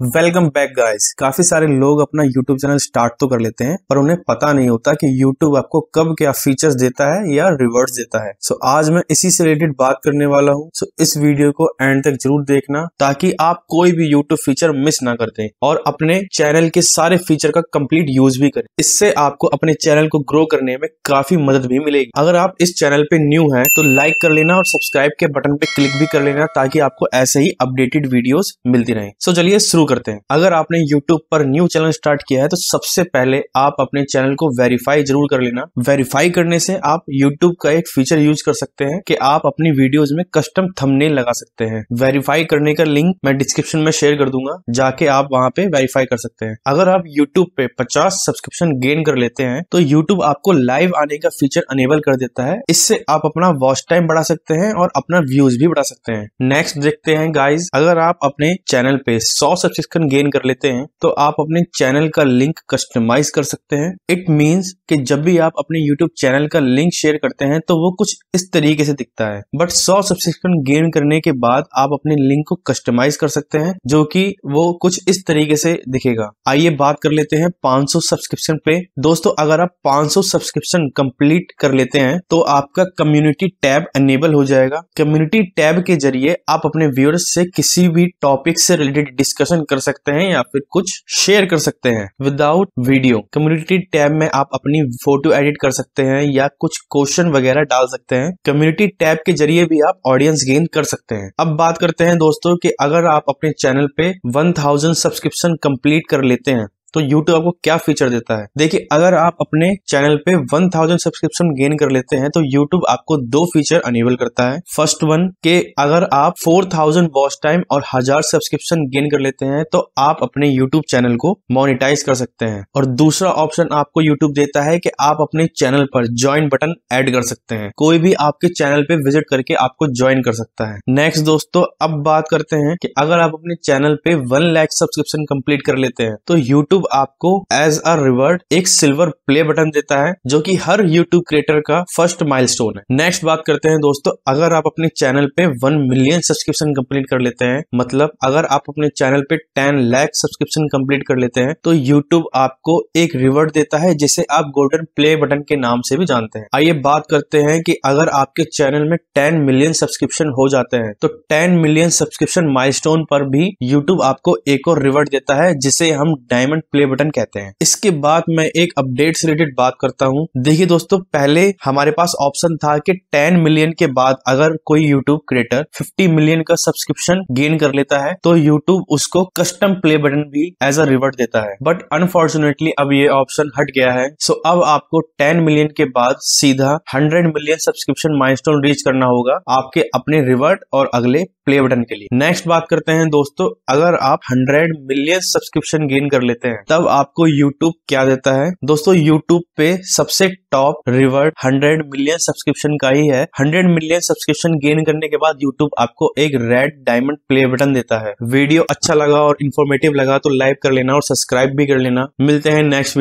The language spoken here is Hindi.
Welcome back guys. काफ़ी सारे लोग अपना यूट्यूब चैनल स्टार्ट तो कर लेते हैं पर उन्हें पता नहीं होता कि यूट्यूब आपको कब क्या फीचर्स देता है या रिवर्स देता है। सो so, आज मैं इसी से रिलेटेड बात करने वाला हूँ। So, इस वीडियो को एंड तक ज़रूर देखना ताकि आप कोई भी यूट्यूब फीचर मिस ना कर और अपने चैनल के सारे फीचर का कंप्लीट यूज़ भी करें। इससे आपको अपने चैनल को ग्रो करने में काफ़ी मदद भी मिलेगी। अगर आप इस चैनल पे न्यू है तो लाइक कर लेना और सब्सक्राइब के बटन पे क्लिक भी कर लेना ताकि आपको ऐसे ही अपडेटेड वीडियोस मिलती रहे। सो चलिए शुरू करते हैं। अगर आपने YouTube पर न्यू चैनल स्टार्ट किया है तो सबसे पहले आप अपने चैनल को वेरीफाई ज़रूर कर लेना। वेरीफाई करने से आप YouTube का एक फीचर यूज़ कर सकते हैं कि आप अपनी वीडियोस में कस्टम थंबनेल लगा सकते हैं। वेरीफाई करने का लिंक मैं डिस्क्रिप्शन में शेयर कर दूँगा, जाके आप वहाँ पे वेरीफाई कर सकते हैं। अगर आप यूट्यूब पे 50 सब्सक्रिप्शन गेन कर लेते हैं तो यूट्यूब आपको लाइव आने का फीचर अनेबल कर देता है। इससे आप अपना वॉच टाइम बढ़ा सकते हैं और अपना व्यूज़ भी बढ़ा सकते हैं। नेक्स्ट देखते हैं गाइज़ अगर आप अपने चैनल पे सौ सब्सक्रिप्शन गेन कर लेते हैं तो आप अपने चैनल का लिंक कस्टमाइज कर सकते हैं। इट मीन्स कि जब भी आप अपने यूट्यूब चैनल का लिंक शेयर करते हैं तो वो कुछ इस तरीके से दिखता है। बट 100 सब्सक्रिप्शन गेन करने के बाद आप अपने लिंक को कस्टमाइज कर सकते हैं, जो कि वो कुछ इस तरीके से दिखेगा। आइए बात कर लेते हैं 500 सब्सक्रिप्शन पे। दोस्तों, अगर आप 500 सब्सक्रिप्शन कंप्लीट कर लेते हैं तो आपका कम्युनिटी टैब एनेबल हो जाएगा। कम्युनिटी टैब के ज़रिए आप अपने व्यूअर्स से किसी भी टॉपिक से रिलेटेड डिस्कशन कर सकते हैं या फिर कुछ शेयर कर सकते हैं। विदाउट वीडियो कम्युनिटी टैब में आप अपनी फ़ोटो एडिट कर सकते हैं या कुछ क्वेश्चन वगैरह डाल सकते हैं। कम्युनिटी टैब के ज़रिए भी आप ऑडियंस गेन कर सकते हैं। अब बात करते हैं दोस्तों की अगर आप अपने चैनल पे 1000 सब्सक्रिप्शन कंप्लीट कर लेते हैं तो यूट्यूब आपको क्या फीचर देता है? देखिए, अगर आप अपने चैनल पे 1000 सब्सक्रिप्शन गेन कर लेते हैं तो यूट्यूब आपको दो फीचर अनेबल करता है। फ़र्स्ट वन के अगर आप 4000 वॉच टाइम और हज़ार सब्सक्रिप्शन गेन कर लेते हैं तो आप अपने यूट्यूब चैनल को मोनिटाइज कर सकते हैं। और दूसरा ऑप्शन आपको यूट्यूब देता है कि आप अपने चैनल पर ज्वाइन बटन एड कर सकते हैं। कोई भी आपके चैनल पे विज़िट करके आपको ज्वाइन कर सकता है। नेक्स्ट दोस्तों, अब बात करते हैं कि अगर आप अपने चैनल पे वन लैख सब्सक्रिप्शन कंप्लीट कर लेते हैं तो यूट्यूब यूट्यूब आपको एज अ रिवर्ड एक सिल्वर प्ले बटन देता है, जो कि हर यूट्यूब क्रिएटर का फ़र्स्ट माइलस्टोन है। नेक्स्ट बात करते हैं दोस्तों, अगर आप अपने चैनल पे वन मिलियन सब्सक्रिप्शन कंप्लीट कर लेते हैं मतलब अगर आप अपने चैनल पे टेन लैख सब्सक्रिप्शन कंप्लीट कर लेते हैं तो यूट्यूब आपको एक रिवर्ड देता है, जिसे आप गोल्डन प्ले बटन के नाम से भी जानते हैं। आइए बात करते हैं कि अगर आपके चैनल में टेन मिलियन सब्सक्रिप्शन हो जाते हैं तो टेन मिलियन सब्सक्रिप्शन माइलस्टोन पर भी यूट्यूब आपको एक और रिवर्ड देता है, जिसे हम डायमंड प्ले बटन कहते हैं। इसके बाद मैं एक अपडेट से रिलेटेड बात करता हूँ। देखिए दोस्तों, पहले हमारे पास ऑप्शन था कि 10 मिलियन के बाद अगर कोई यूट्यूब क्रिएटर 50 मिलियन का सब्सक्रिप्शन गेन कर लेता है तो यूट्यूब उसको कस्टम प्ले बटन भी एज अ रिवर्ट देता है। बट अनफॉर्चुनेटली अब ये ऑप्शन हट गया है। सो अब आपको 10 मिलियन के बाद सीधा 100 मिलियन सब्सक्रिप्शन माइलस्टोन रीच करना होगा आपके अपने रिवर्ट और अगले प्ले बटन के लिए। नेक्स्ट बात करते हैं दोस्तों, अगर आप 100 मिलियन सब्सक्रिप्शन गेन कर लेते हैं तब आपको यूट्यूब क्या देता है? दोस्तों यूट्यूब पे सबसे टॉप रिवर्ड 100 मिलियन सब्सक्रिप्शन का ही है। 100 मिलियन सब्सक्रिप्शन गेन करने के बाद यूट्यूब आपको एक रेड डायमंड प्ले बटन देता है। वीडियो अच्छा लगा और इन्फॉर्मेटिव लगा तो लाइक कर लेना और सब्सक्राइब भी कर लेना। मिलते हैं नेक्स्ट